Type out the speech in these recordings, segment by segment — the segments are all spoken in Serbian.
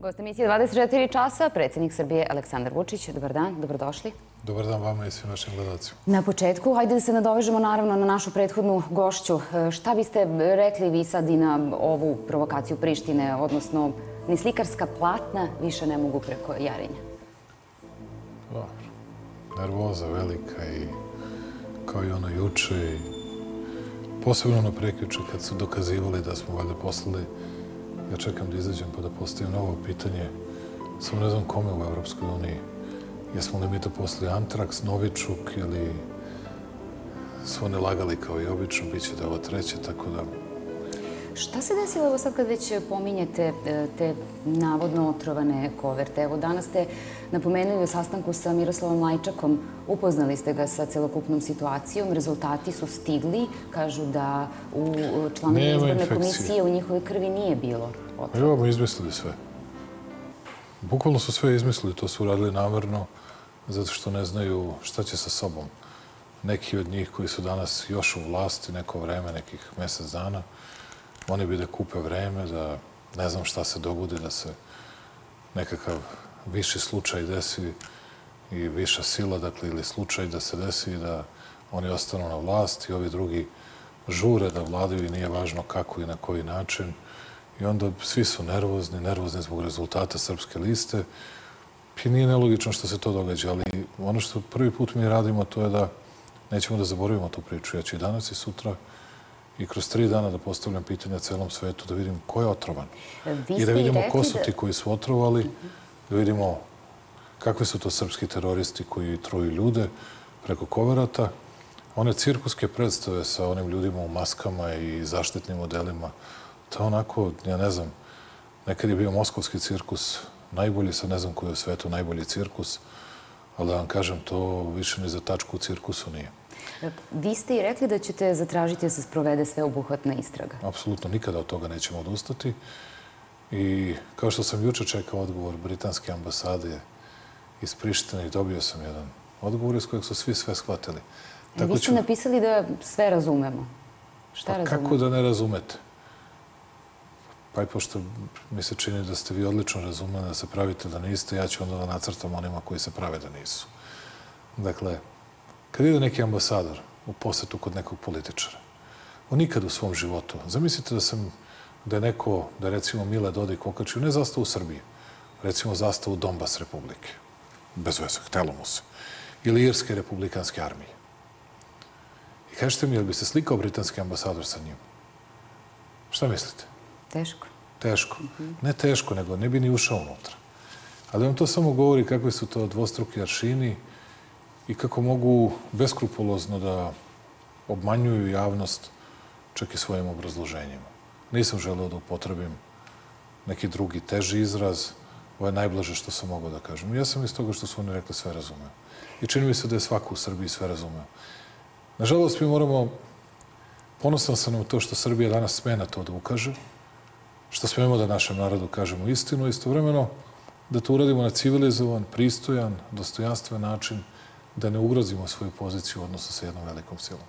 Gost emisije 24 časa, predsjednik Srbije Aleksandar Vučić. Dobar dan, dobrodošli. Dobar dan vama i svim našim gledalcima. Na početku, hajde da se nadovežemo naravno na našu prethodnu gošću. E, šta biste rekli vi sad i na ovu provokaciju Prištine, odnosno ni slikarska platna više ne mogu preko Jarinja? Dobro. Nervoza velika i kao i ono juče i posebno ono prekjuče kad su dokazivali da smo valjda poslali Ja čekam da izađem pa da postavim novo pitanje. Samo ne znam kome u Evropskoj uniji. Jesmo li mi to poslali Antrax, Novičuk ili su oni lagali kao i obično, bit će da ovo treće, tako da... Šta se desilo evo sad kad već pominjete e, te navodno otrovane koverte? Evo danas ste napomenuli u sastanku sa Miroslavom Lajčakom, upoznali ste ga sa celokupnom situacijom, rezultati su stigli, kažu da u članovi izborne komisije u njihovoj krvi nije bilo otrova. Evo, izmislili sve. Bukvalno su sve izmislili, to su uradili namerno, zato što ne znaju šta će sa sobom. Neki od njih koji su danas još u vlasti neko vreme, nekih mesec dana, oni bi da kupe vreme, da ne znam šta se dogodi, da se nekakav viši slučaj desi i viša sila, dakle, ili slučaj da se desi da oni ostanu na vlast i ovi drugi žure da vladaju i nije važno kako i na koji način. I onda svi su nervozni, nervozni zbog rezultata srpske liste. I nije nelogično što se to događa, ali ono što prvi put mi radimo to je da nećemo da zaboravimo tu priču. Ja ću i danas i sutra i kroz tri dana da postavljam pitanja celom svetu, da vidim ko je otrovan. I da vidimo ko su ti koji su otrovali, da vidimo kakvi su to srpski teroristi koji truju ljude preko koverata. One cirkuske predstave sa onim ljudima u maskama i zaštitnim modelima, to onako, ja ne znam, nekad je bio moskovski cirkus najbolji, sad ne znam koji je u svetu najbolji cirkus, ali da vam kažem, to više ni za tačku u cirkusu nije. Vi ste i rekli da ćete zatražiti da se sprovede sveobuhvatna istraga. Apsolutno, nikada od toga nećemo odustati. I kao što sam juče čekao odgovor britanske ambasade iz Prištine i dobio sam jedan odgovor iz kojeg su svi sve shvatili. E, Tako vi ste napisali da sve razumemo. Šta pa razumemo? Kako da ne razumete? Pa i pošto mi se čini da ste vi odlično razumeli da se pravite da niste, ja ću onda da nacrtam onima koji se prave da nisu. Dakle, kad ide neki ambasador u posetu kod nekog političara, on nikad u svom životu, zamislite da sam, da je neko, da recimo Mile Dodik okačio ne zastavu Srbije, recimo zastavu Donbas Republike, bez veze, htelo mu se, ili Irske republikanske armije. I kažete mi, jel bi se slikao britanski ambasador sa njim? Šta mislite? Teško. Teško. Ne teško, nego ne bi ni ušao unutra. Ali vam to samo govori kakvi su to dvostruki aršini, i kako mogu beskrupulozno da obmanjuju javnost čak i svojim obrazloženjima. Nisam želeo da upotrebim neki drugi teži izraz, ovo je najblaže što sam mogao da kažem. Ja sam iz toga što su oni rekli sve razumeo. I čini mi se da je svako u Srbiji sve razumeo. Nažalost, mi moramo, ponosan sam na to što Srbija danas sme na to da ukaže, što smemo da našem narodu kažemo istinu, istovremeno da to uradimo na civilizovan, pristojan, dostojanstven način, da ne ugrozimo svoju poziciju u odnosu sa jednom velikom silom.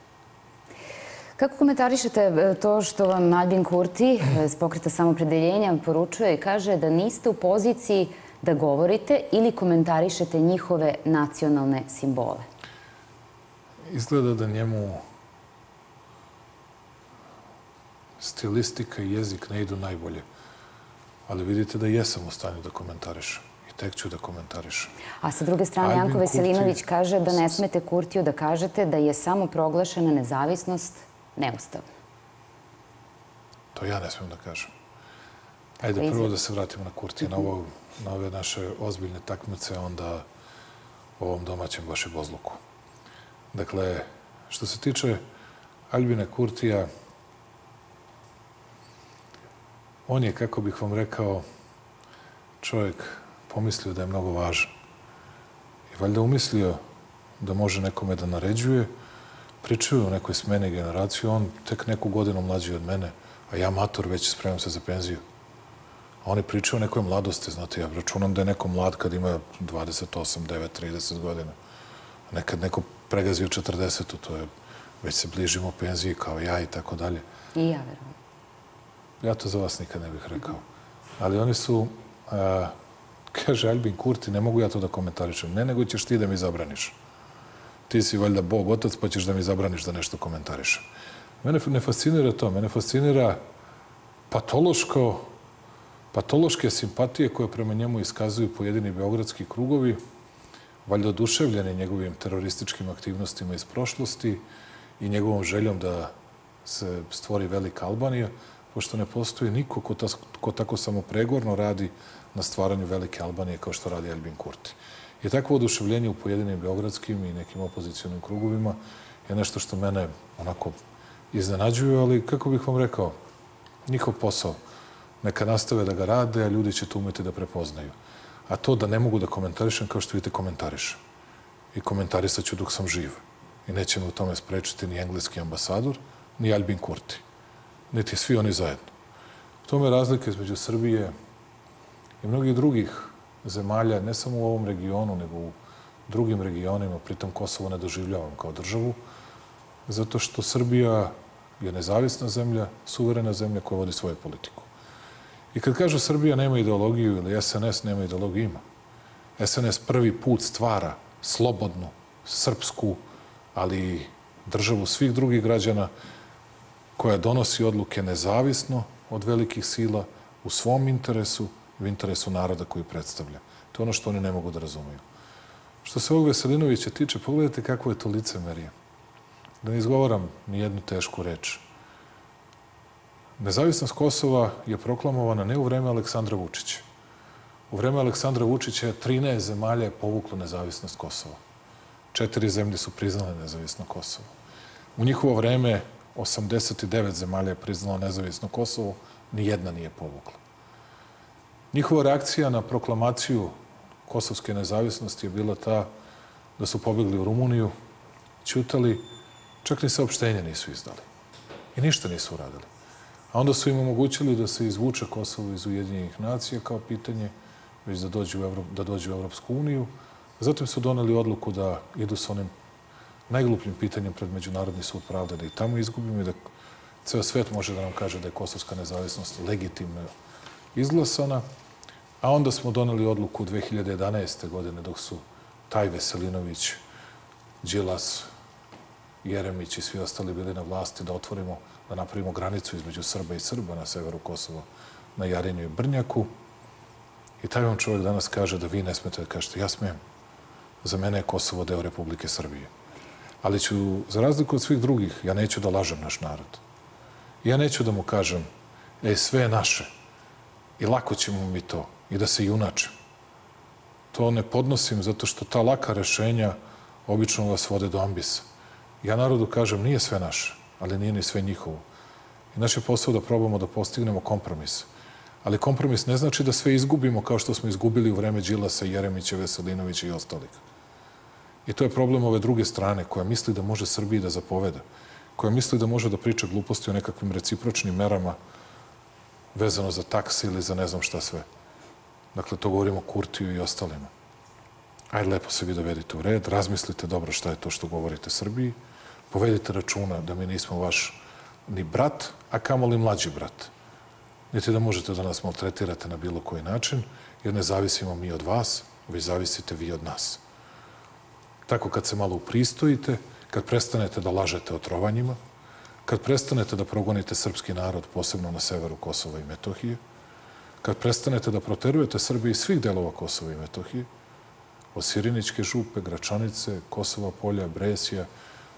Kako komentarišete e, to što vam Albin Kurti iz pokreta samopredeljenja poručuje i kaže da niste u poziciji da govorite ili komentarišete njihove nacionalne simbole? Izgleda da njemu stilistika i jezik ne idu najbolje. Ali vidite da jesam u stanju da komentarišem tek ću da komentarišem. A sa druge strane, Janko Veselinović kaže da ne smete Kurtiju da kažete da je samo proglašena nezavisnost neustavna. To ja ne smem da kažem. Ajde prvo da se vratimo na Kurtija, na, ovo, na ove naše ozbiljne takmice, onda ovom domaćem vaše bozluku. Dakle, što se tiče Albina Kurtija, on je, kako bih vam rekao, čovjek pomislio da je mnogo važan. I valjda umislio da može nekome da naređuje, pričaju o nekoj smeni generaciju, on tek neku godinu mlađi od mene, a ja mator već spremam se za penziju. A oni pričaju o nekoj mladosti, znate, ja računam da je neko mlad kad ima 28, 9, 30 godina. A nekad neko pregazio 40, to je, već se bližimo penziji kao ja i tako dalje. I ja, verujem. Ja to za vas nikad ne bih rekao. Ali oni su a, kaže Albin Kurti, ne mogu ja to da komentarišem. Ne, nego ćeš ti da mi zabraniš. Ti si valjda Bog, otac, pa ćeš da mi zabraniš da nešto komentarišem. Mene ne fascinira to, mene fascinira patološko, patološke simpatije koje prema njemu iskazuju pojedini beogradski krugovi, valjda oduševljeni njegovim terorističkim aktivnostima iz prošlosti i njegovom željom da se stvori velika Albanija, pošto ne postoji niko ko, ta, ko tako samopregorno radi na stvaranju velike Albanije kao što radi Albin Kurti. I takvo oduševljenje u pojedinim beogradskim i nekim opozicijalnim krugovima je nešto što mene onako iznenađuju, ali kako bih vam rekao, njihov posao. Neka nastave da ga rade, a ljudi će to umeti da prepoznaju. A to da ne mogu da komentarišem, kao što vidite, komentarišem. I komentarisat ću dok sam živ. I neće me u tome sprečiti ni engleski ambasador, ni Albin Kurti. Niti svi oni zajedno. U tome je razlika između Srbije i mnogih drugih zemalja, ne samo u ovom regionu, nego u drugim regionima, pritom Kosovo ne doživljavam kao državu, zato što Srbija je nezavisna zemlja, suverena zemlja koja vodi svoju politiku. I kad kažu Srbija nema ideologiju ili SNS nema ideologiju, ima. SNS prvi put stvara slobodnu, srpsku, ali državu svih drugih građana koja donosi odluke nezavisno od velikih sila u svom interesu, u interesu naroda koji predstavlja. To je ono što oni ne mogu da razumeju. Što se ovog Veselinovića tiče, pogledajte kako je to licemerije. Da ne izgovaram ni jednu tešku reč. Nezavisnost Kosova je proklamovana ne u vreme Aleksandra Vučića. U vreme Aleksandra Vučića je 13 zemalja je povuklo nezavisnost Kosova. Četiri zemlje su priznale nezavisno Kosovo. U njihovo vreme 89 zemalja je priznalo nezavisno Kosovo, ni jedna nije povukla. Njihova reakcija na proklamaciju kosovske nezavisnosti je bila ta da su pobegli u Rumuniju, ćutali, čak ni saopštenja nisu izdali. I ništa nisu uradili. A onda su im omogućili da se izvuče Kosovo iz Ujedinjenih nacija kao pitanje, već da dođu u, Evrop, da dođu u Evropsku uniju. Zatim su doneli odluku da idu sa onim najglupljim pitanjem pred Međunarodni sud pravde, da i tamo izgubimo i da ceo svet može da nam kaže da je kosovska nezavisnost legitimno izglasana. A onda smo doneli odluku 2011. godine dok su taj Veselinović, Đilas, Jeremić i svi ostali bili na vlasti da otvorimo, da napravimo granicu između Srba i Srba na severu Kosova, na Jarinju i Brnjaku. I taj vam čovjek danas kaže da vi ne smete da kažete, ja smijem. Za mene je Kosovo deo Republike Srbije. Ali ću, za razliku od svih drugih, ja neću da lažem naš narod. Ja neću da mu kažem, ej, sve je naše. I lako ćemo mi to. I da se junačim. To ne podnosim zato što ta laka rešenja obično vas vode do ambisa. Ja narodu kažem, nije sve naše, ali nije ni sve njihovo. I naš je posao da probamo da postignemo kompromis. Ali kompromis ne znači da sve izgubimo kao što smo izgubili u vreme Đilasa, Jeremića, Veselinovića i ostalih. I to je problem ove druge strane koja misli da može Srbiji da zapoveda, koja misli da može da priča gluposti o nekakvim recipročnim merama vezano za taksi ili za ne znam šta sve. Dakle, to govorimo Kurtiju i ostalima. Ajde, lepo se vi dovedite u red, razmislite dobro šta je to što govorite Srbiji, povedite računa da mi nismo vaš ni brat, a kamoli mlađi brat. Niti da možete da nas maltretirate na bilo koji način, jer ne zavisimo mi od vas, vi zavisite vi od nas. Tako kad se malo upristojite, kad prestanete da lažete o trovanjima, kad prestanete da progonite srpski narod, posebno na severu Kosova i Metohije, kad prestanete da proterujete Srbiji svih delova Kosova i Metohije, od Siriničke župe, Gračanice, Kosova polja, Bresija,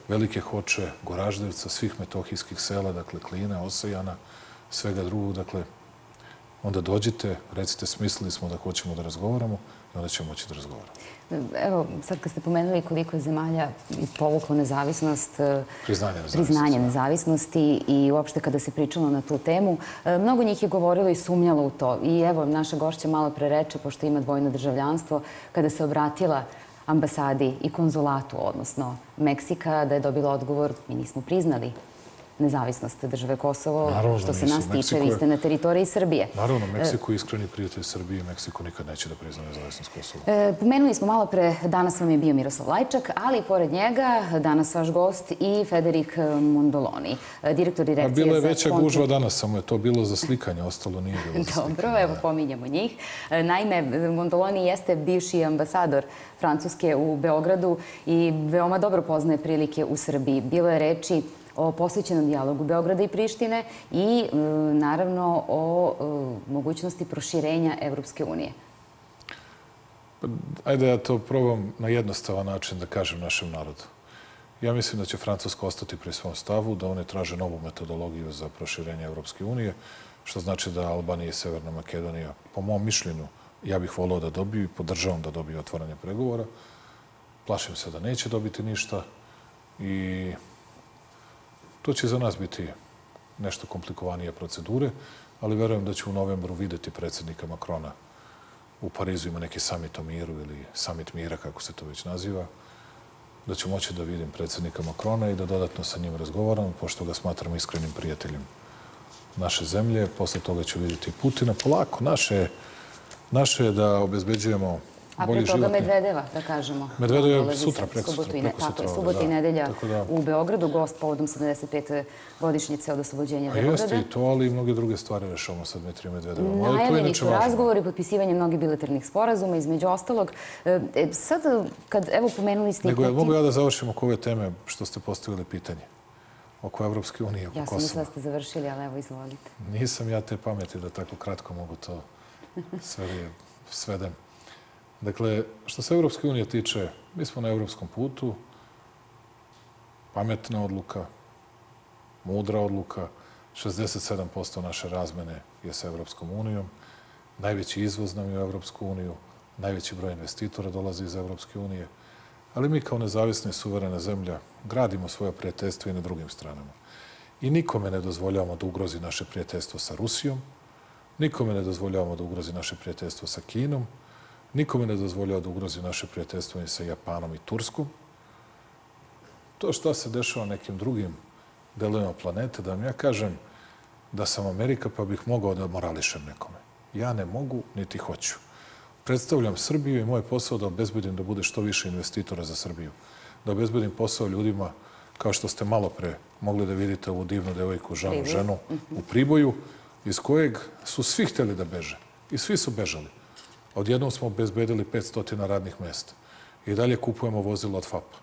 Velike Hoče, Goraždevca, svih metohijskih sela, dakle Klina, Osajana, svega drugog, dakle, onda dođite, recite, smislili smo da hoćemo da razgovaramo i onda ćemo moći da razgovaramo. Evo, sad kad ste pomenuli koliko je zemalja povuklo nezavisnost, e, priznanje nezavisnosti, priznanje nezavisnosti i uopšte kada se pričalo na tu temu, e, mnogo njih je govorilo i sumnjalo u to. I evo, naša gošća malo pre reče, pošto ima dvojno državljanstvo, kada se obratila ambasadi i konzulatu, odnosno Meksika, da je dobila odgovor, mi nismo priznali nezavisnost države Kosovo. Naravno da što se nisu. nas tiče, vi ste na teritoriji Srbije. Naravno, Meksiko je iskreni prijatelj Srbije. Meksiko nikad neće da prizna nezavisnost Kosova. E, pomenuli smo malo pre, danas vam je bio Miroslav Lajčak, ali pored njega danas vaš gost i Federik Mondoloni, e, direktor direkcije bila je za veća kontu- gužva danas, samo je to bilo za slikanje, ostalo nije bilo za slikanje. Dobro, evo pominjemo njih. E, Naime, Mondoloni jeste bivši ambasador Francuske u Beogradu i veoma dobro poznaje prilike u Srbiji. Bilo je reči o posvećenom dijalogu Beograda i Prištine i e, naravno o e, mogućnosti proširenja Evropske unije. Ajde ja to probam na jednostavan način da kažem našem narodu. Ja mislim da će Francuska ostati pri svom stavu, da oni traže novu metodologiju za proširenje Evropske unije, što znači da Albanija i Severna Makedonija, po mom mišljenju, ja bih volao da dobiju i podržavam da dobiju otvaranje pregovora. Plašim se da neće dobiti ništa i to će za nas biti nešto komplikovanije procedure, ali verujem da ću u novembru videti predsednika Makrona u Parizu ima neki samit o miru ili samit mira, kako se to već naziva, da ću moći da vidim predsednika Makrona i da dodatno sa njim razgovaram, pošto ga smatram iskrenim prijateljem naše zemlje. Posle toga ću vidjeti i Putina. Polako, naše naše je da obezbeđujemo A pre toga životni... Medvedeva, da kažemo. Medvedev je sutra, i ne- prekosutra Tako je, subota i da. nedelja da- u Beogradu, gost povodom 75. godišnjice od oslobođenja A Beograda. jeste i to, ali i mnoge druge stvari rešavamo sa Dmitrijem Medvedevom. Najavljeni su razgovori, potpisivanje mnogih bilateralnih sporazuma, između ostalog. E, e, sad, kad evo pomenuli ste... Nego, jel mogu ja da završim oko ove teme što ste postavili pitanje? Oko Evropske unije, oko Ja sam Kosova. mislila da ste završili, ali evo, izvolite. Nisam ja te pameti da tako kratko mogu to sve da je- svedem. Dakle, što se Evropske unije tiče, mi smo na evropskom putu, pametna odluka, mudra odluka, 67% naše razmene je sa Evropskom unijom, najveći izvoz nam je u Evropsku uniju, najveći broj investitora dolazi iz Evropske unije, ali mi kao nezavisna i suverena zemlja gradimo svoje prijateljstvo i na drugim stranama. I nikome ne dozvoljavamo da ugrozi naše prijateljstvo sa Rusijom, nikome ne dozvoljavamo da ugrozi naše prijateljstvo sa Kinom, nikome ne dozvoljava da ugrozi naše prijateljstvo ni sa Japanom i Turskom. To šta se dešava nekim drugim delovima planete, da vam ja kažem da sam Amerika pa bih mogao da morališem nekome. Ja ne mogu, niti hoću. Predstavljam Srbiju i moj posao da obezbedim da bude što više investitora za Srbiju. Da obezbedim posao ljudima kao što ste malo pre mogli da vidite ovu divnu devojku, žanu, ženu u Priboju, iz kojeg su svi hteli da beže. I svi su bežali. Odjednom smo obezbedili 500 radnih mesta. I dalje kupujemo vozilo od FAP-a.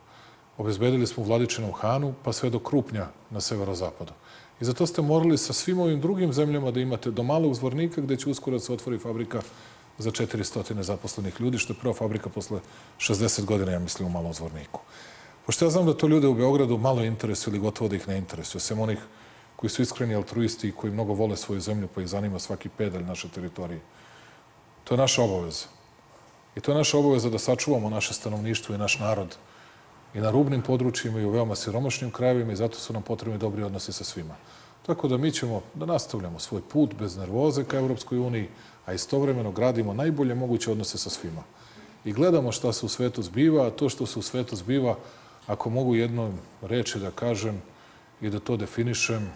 Obezbedili smo Vladičinom Hanu, pa sve do Krupnja na severozapadu. I zato ste morali sa svim ovim drugim zemljama da imate do malog zvornika gde će uskoro da se otvori fabrika za 400 zaposlenih ljudi, što je prva fabrika posle 60 godina, ja mislim, u malom zvorniku. Pošto ja znam da to ljude u Beogradu malo interesuje ili gotovo da ih ne interesuje, sem onih koji su iskreni altruisti i koji mnogo vole svoju zemlju, pa ih zanima svaki pedalj naše teritorije. To je naša obaveza. I to je naša obaveza da sačuvamo naše stanovništvo i naš narod i na rubnim područjima i u veoma siromašnim krajevima i zato su nam potrebni dobri odnosi sa svima. Tako da mi ćemo da nastavljamo svoj put bez nervoze ka Evropskoj uniji, a istovremeno gradimo najbolje moguće odnose sa svima. I gledamo šta se u svetu zbiva, a to što se u svetu zbiva, ako mogu jednom reči da kažem i da to definišem,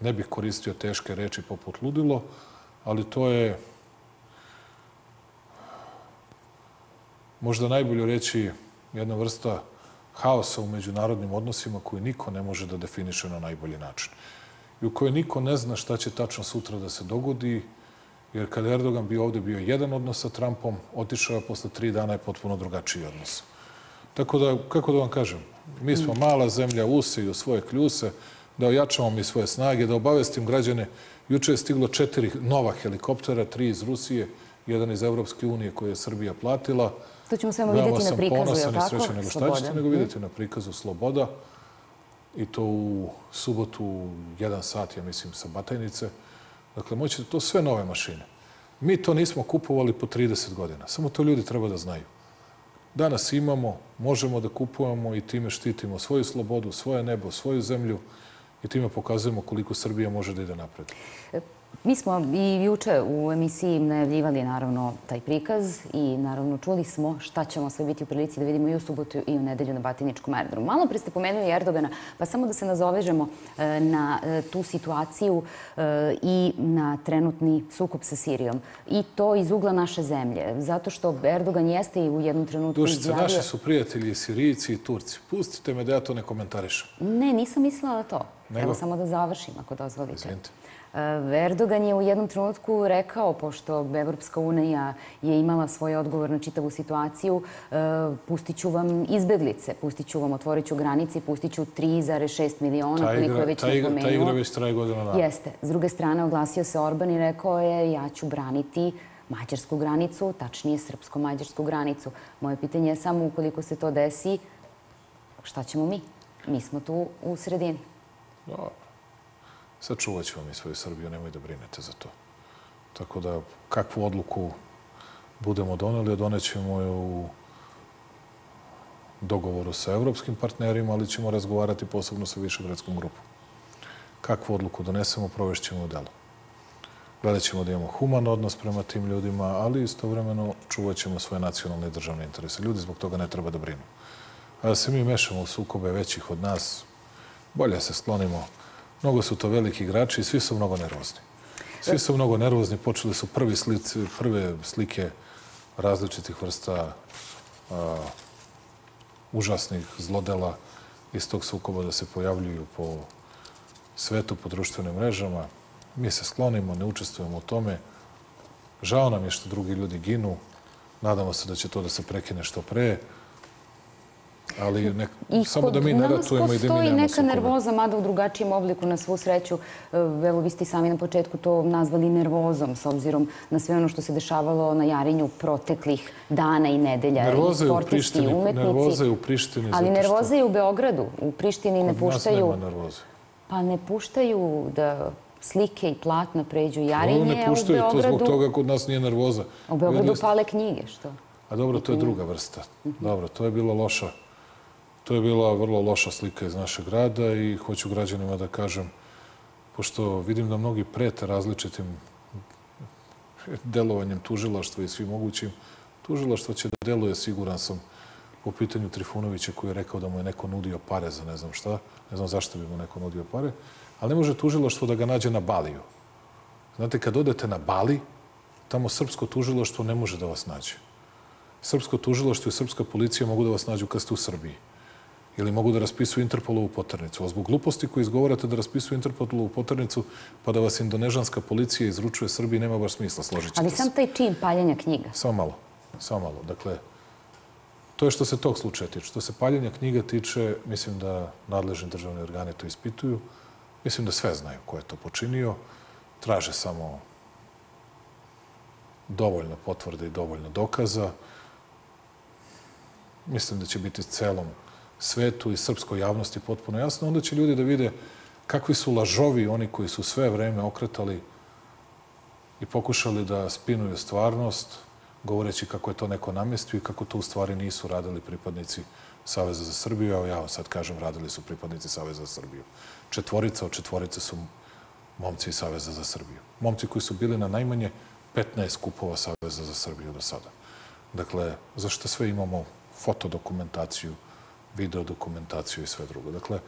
ne bih koristio teške reči poput ludilo, ali to je možda najbolje reći jedna vrsta haosa u međunarodnim odnosima koju niko ne može da definiše na najbolji način. I u kojoj niko ne zna šta će tačno sutra da se dogodi, jer kada Erdogan bio ovde bio jedan odnos sa Trumpom, otišao je posle tri dana je potpuno drugačiji odnos. Tako da, kako da vam kažem, mi smo mala zemlja, use i u svoje kljuse, da ojačamo mi svoje snage, da obavestim građane. Juče je stiglo četiri nova helikoptera, tri iz Rusije, jedan iz Evropske unije koje je Srbija platila. To ćemo svemo Veoma vidjeti na sam prikazu, je ponosan li i tako? srećan nego šta Sloboda. ćete nego vidjeti na prikazu Sloboda i to u subotu u jedan sat, ja mislim, sa Batajnice. Dakle, moćete to sve nove mašine. Mi to nismo kupovali po 30 godina. Samo to ljudi treba da znaju. Danas imamo, možemo da kupujemo i time štitimo svoju slobodu, svoje nebo, svoju zemlju i time pokazujemo koliko Srbija može da ide napred. Mi smo i juče u emisiji najavljivali naravno taj prikaz i naravno čuli smo šta ćemo sve biti u prilici da vidimo i u subotu i u nedelju na Batiničkom aerodromu. Malo pre ste pomenuli Erdogana, pa samo da se nazovežemo e, na e, tu situaciju e, i na trenutni sukup sa Sirijom. I to iz ugla naše zemlje, zato što Erdogan jeste i u jednom trenutku Dušice, izjavio... naši su prijatelji Sirijci i Turci. Pustite me da ja to ne komentarišem. Ne, nisam mislila na to. Nego? Evo samo da završim, ako dozvolite. Izvinite. Erdogan je u jednom trenutku rekao, pošto Evropska unija je imala svoj odgovor na čitavu situaciju, e, pustit ću vam izbeglice, pustit ću vam, otvorit ću granice i pustit ću 3,6 miliona, Ta koliko je već igra, ta napomenuo. igra već traje godina dana. Jeste. S druge strane, oglasio se Orban i rekao je ja ću braniti mađarsku granicu, tačnije srpsko-mađarsku granicu. Moje pitanje je samo ukoliko se to desi, šta ćemo mi? Mi smo tu u sredini. Dobro. Sačuvat ćemo mi svoju Srbiju, nemoj da brinete za to. Tako da, kakvu odluku budemo doneli, donećemo je u dogovoru sa evropskim partnerima, ali ćemo razgovarati posebno sa Višegradskom grupom. Kakvu odluku donesemo, provešćemo u delu. Gledat ćemo da imamo human odnos prema tim ljudima, ali istovremeno čuvat ćemo svoje nacionalne i državne interese. Ljudi zbog toga ne treba da brinu. A da se mi mešamo u sukobe većih od nas, bolje se sklonimo. Mnogo su to veliki igrači i svi su mnogo nervozni. Svi su mnogo nervozni, počeli su prvi slici, prve slike različitih vrsta a, užasnih zlodela iz tog sukoba da se pojavljuju po svetu, po društvenim mrežama. Mi se sklonimo, ne učestvujemo u tome. Žao nam je što drugi ljudi ginu. Nadamo se da će to da se prekine što pre. Ali nek, I samo kod da mi ne ratujemo i da mi nemamo neka sukobe. nervoza, mada u drugačijem obliku na svu sreću. E, Evo, vi ste i sami na početku to nazvali nervozom, s obzirom na sve ono što se dešavalo na Jarinju proteklih dana i nedelja. Nervoza I je u i Prištini, umetnici. nervoza je u Prištini Ali što nervoza je u Beogradu. U Prištini ne kod nas puštaju... nema nervoze. Pa ne puštaju da slike i platna pređu Ovo Jarinje, ne a u puštaju, to Beogradu... zbog toga kod nas nije nervoza. U Beogradu pale knjige, što? A dobro, to je druga vrsta. Dobro, to je bila loša, to je bila vrlo loša slika iz našeg grada i hoću građanima da kažem, pošto vidim da mnogi prete različitim delovanjem tužilaštva i svim mogućim, tužilaštvo će da deluje, siguran sam, po pitanju Trifunovića koji je rekao da mu je neko nudio pare za ne znam šta, ne znam zašto bi mu neko nudio pare, ali ne može tužilaštvo da ga nađe na Baliju. Znate, kad odete na Bali, tamo srpsko tužilaštvo ne može da vas nađe srpsko tužilaštvo i srpska policija mogu da vas nađu kad ste u Srbiji. Ili mogu da raspisuju Interpolovu poternicu. A zbog gluposti koju izgovarate da raspisuju Interpolovu poternicu, pa da vas indonežanska policija izručuje Srbiji, nema baš smisla, složit ćete Ali sam taj čin paljenja knjiga. Samo malo, samo malo. Dakle, to je što se tog slučaja tiče. Što se paljenja knjiga tiče, mislim da nadležni državni organi to ispituju. Mislim da sve znaju ko je to počinio. Traže samo dovoljno potvrde i dovoljno dokaza. Mislim da će biti celom svetu i srpskoj javnosti potpuno jasno. Onda će ljudi da vide kakvi su lažovi oni koji su sve vreme okretali i pokušali da spinuju stvarnost, govoreći kako je to neko namestio i kako to u stvari nisu radili pripadnici Saveza za Srbiju. Evo ja vam sad kažem, radili su pripadnici Saveza za Srbiju. Četvorica od četvorice su momci iz Saveza za Srbiju. Momci koji su bili na najmanje 15 kupova Saveza za Srbiju do sada. Dakle, za što sve imamo fotodokumentaciju, videodokumentaciju i sve drugo. Dakle,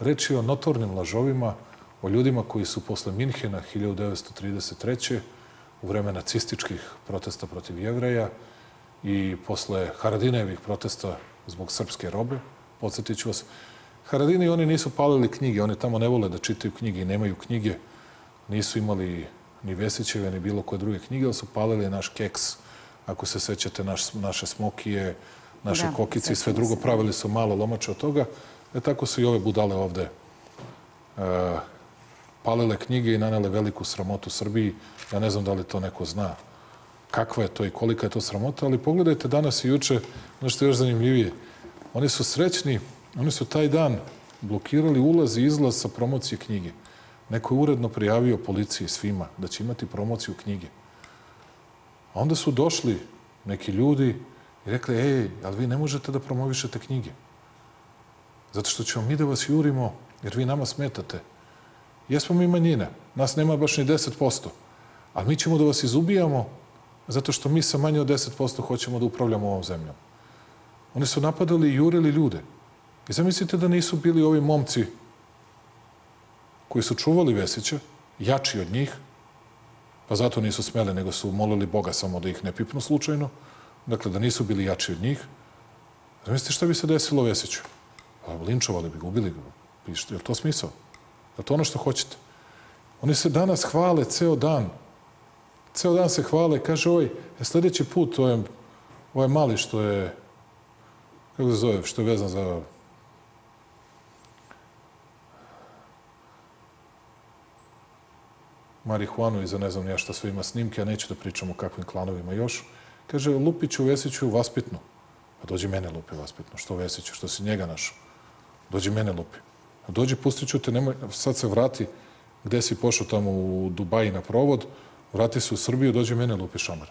reč je o notornim lažovima, o ljudima koji su posle Minhena 1933. u vreme nacističkih protesta protiv jevreja i posle Haradinejevih protesta zbog srpske robe, podsjetit ću vas, Haradini oni nisu palili knjige, oni tamo ne vole da čitaju knjige i nemaju knjige, nisu imali ni Vesićeve, ni bilo koje druge knjige, ali su palili naš keks, ako se sećate, naš, naše smokije, naše Da, kokice i sve drugo, pravili su malo lomače od toga. E tako su i ove budale ovde e, palile knjige i nanele veliku sramotu Srbiji. Ja ne znam da li to neko zna kakva je to i kolika je to sramota, ali pogledajte danas i juče, ono što je još zanimljivije, oni su srećni, oni su taj dan blokirali ulaz i izlaz sa promocije knjige. Neko je uredno prijavio policiji svima da će imati promociju knjige. A onda su došli neki ljudi i rekli, ej, ali vi ne možete da promovišete knjige. Zato što ćemo mi da vas jurimo, jer vi nama smetate. jesmo mi manjina, nas nema baš ni 10%, ali mi ćemo da vas izubijamo zato što mi sa manje od 10% hoćemo da upravljamo ovom zemljom. Oni su napadali i jurili ljude. I zamislite da nisu bili ovi momci koji su čuvali Vesića, jači od njih, pa zato nisu smeli, nego su molili Boga samo da ih ne pipnu slučajno, dakle da nisu bili jači od njih. Zamislite šta bi se desilo Vesiću? Linčovali bi ga, ubili ga. Je li to smisao? Je to ono što hoćete? Oni se danas hvale ceo dan. Ceo dan se hvale, kaže ovaj, je sledeći put, ovaj, ovaj mali što je, kako se zove, što je vezan za marihuanu i za ne znam ja šta sve ima snimke, ja neću da pričam o kakvim klanovima još. Kaže, Lupiću, Vesiću, vaspitno. Pa dođi mene lupi vaspitno. Što Vesiću, što si njega našao? Dođi mene lupi. Dođi, pustit ću te, nemoj, sad se vrati gde si pošao tamo u Dubaji na provod, vrati se u Srbiju, dođi mene lupi šamar.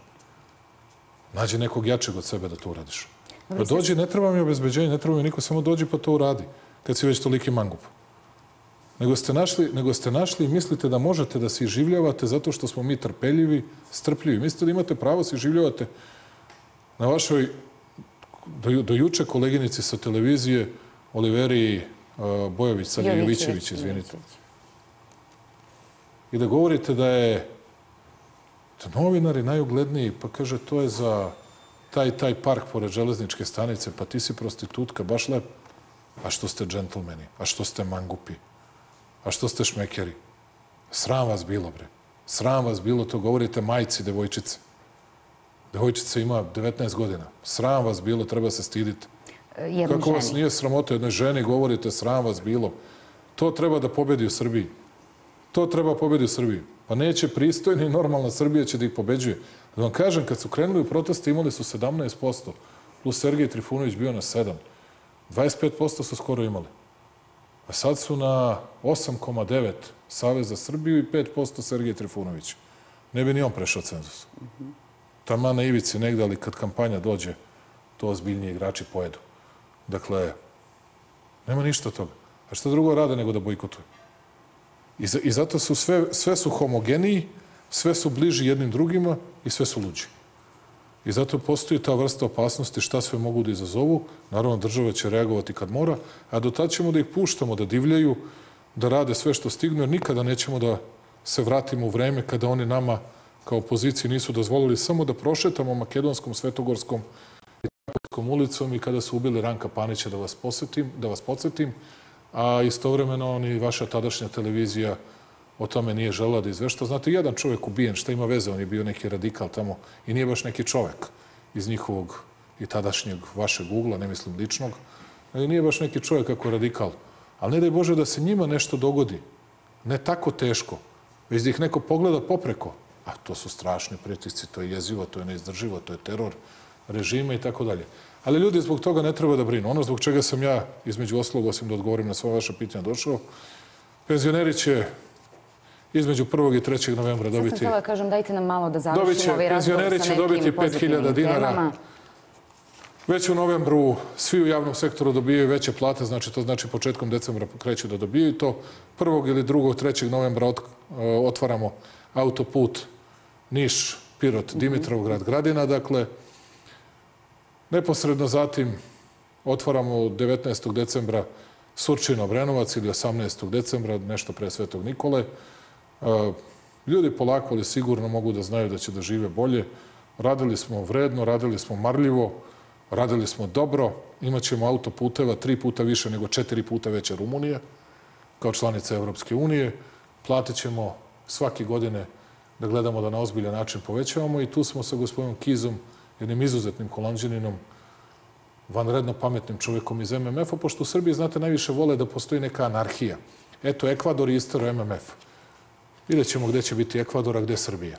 Nađi nekog jačeg od sebe da to uradiš. Pa dođi, ne treba mi obezbeđenje, ne treba mi niko, samo dođi pa to uradi, kad si već toliki mangup. Nego ste, našli, nego ste našli i mislite da možete da se iživljavate zato što smo mi trpeljivi, strpljivi. Mislite da imate pravo da se iživljavate na vašoj, do, do juče koleginici sa televizije, Oliveri uh, Bojović, sad je Jovićević, izvinite. I da govorite da je da novinari najugledniji, pa kaže to je za taj taj park pored železničke stanice, pa ti si prostitutka, baš lep. A što ste džentlmeni? A što ste mangupi? A što ste šmekeri? Sram vas bilo, bre. Sram vas bilo, to govorite majci devojčice. Devojčica ima 19 godina. Sram vas bilo, treba se stiditi. Jednoj Kako ženi. vas nije sramota jednoj ženi, govorite sram vas bilo. To treba da pobedi u Srbiji. To treba pobedi u Srbiji. Pa neće pristojna i normalna Srbija će da ih pobeđuje. Da vam kažem, kad su krenuli u proteste, imali su 17%, plus Sergej Trifunović bio na 7. 25% su skoro imali. A sad su na 8,9 Savez za Srbiju i 5% Sergej Trifunović. Ne bi ni on prešao cenzus. Tamo na ivici negde, ali kad kampanja dođe, to ozbiljniji igrači pojedu. Dakle, nema ništa od toga. A šta drugo rade nego da bojkotuju? I, za, I zato su sve, sve su homogeniji, sve su bliži jednim drugima i sve su luđi. I zato postoji ta vrsta opasnosti šta sve mogu da izazovu. Naravno, država će reagovati kad mora, a do tad ćemo da ih puštamo da divljaju, da rade sve što stignu, jer nikada nećemo da se vratimo u vreme kada oni nama kao opoziciji nisu dozvolili samo da prošetamo makedonskom, svetogorskom i Takovskom ulicom i kada su ubili Ranka Panića da vas posetim, da vas podsjetim, a istovremeno oni vaša tadašnja televizija o tome nije žela da izvešta. Znate, jedan čovjek ubijen, šta ima veze, on je bio neki radikal tamo i nije baš neki čovjek iz njihovog i tadašnjeg vašeg ugla, ne mislim ličnog, ali nije baš neki čovjek kako radikal. Ali ne daj Bože da se njima nešto dogodi, ne tako teško, već da ih neko pogleda popreko, a to su strašni pritisci, to je jezivo, to je neizdrživo, to je teror režima i tako dalje. Ali ljudi zbog toga ne treba da brinu. Ono zbog čega sam ja, između oslog, osim da odgovorim na sva vaša pitanja, došao, penzioneri će između 1. i 3. novembra Sad sam dobiti... htjela da kažem, dajte nam malo da završimo će, ovaj razgovor sa će nekim dobiti 5.000 pozitivnim dinara. temama. Već u novembru svi u javnom sektoru dobijaju veće plate, znači to znači početkom decembra kreću da dobijaju to. 1. ili 2. 3. novembra ot, otvaramo autoput Niš, Pirot, Dimitrovgrad, Gradina, dakle, neposredno zatim otvaramo 19. decembra Surčino Brenovac ili 18. decembra, nešto pre Svetog Nikole. Ljudi polako ali sigurno mogu da znaju da će da žive bolje. Radili smo vredno, radili smo marljivo, radili smo dobro. Imaćemo autoputeva tri puta više nego četiri puta veća Rumunija kao članica Evropske unije. Platit ćemo svake godine da gledamo da na ozbiljan način povećavamo i tu smo sa gospodinom Kizom, jednim izuzetnim holandžaninom, vanredno pametnim čovjekom iz MMF-a, pošto u Srbiji, znate, najviše vole da postoji neka anarhija. Eto, Ekvador je istero MMF. Vidjet ćemo gde će biti Ekvador, a gde Srbija.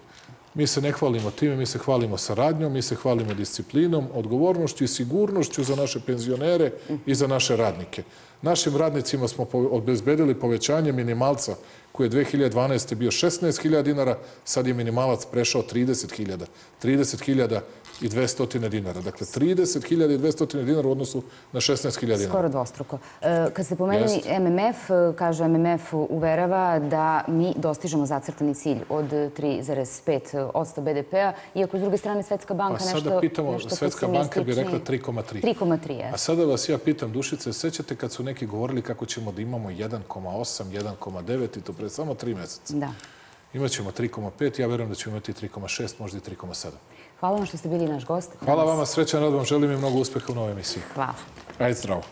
Mi se ne hvalimo time, mi se hvalimo saradnjom, mi se hvalimo disciplinom, odgovornošću i sigurnošću za naše penzionere i za naše radnike. Našim radnicima smo obezbedili povećanje minimalca koji je 2012. bio 16.000 dinara, sad je minimalac prešao 30.000. 30.000 i 200 dinara. Dakle, 30.000 i 200 dinara u odnosu na 16.000 dinara. Skoro dvostruko. E, Kad ste pomenuli Jeste. MMF, kaže MMF uverava da mi dostižemo zacrtani cilj od 3,5 BDP-a, iako s druge strane Svetska banka Pa nešto sada pitamo, nešto Svetska banka bi rekla pesimističnije. 3,3. 3,3 je. A sada vas ja pitam, Dušice, sećate kad su neki govorili kako ćemo da imamo 1,8, 1,9 i to pre samo tri meseca. Da. Imaćemo 3,5, ja verujem da ćemo imati 3,6, možda i 3,7. Hvala vam što ste bili naš gost. Hvala danas. vama, srećan rad vam, želim i mnogo uspeha u novoj emisiji. Hvala. Ajde zdravo.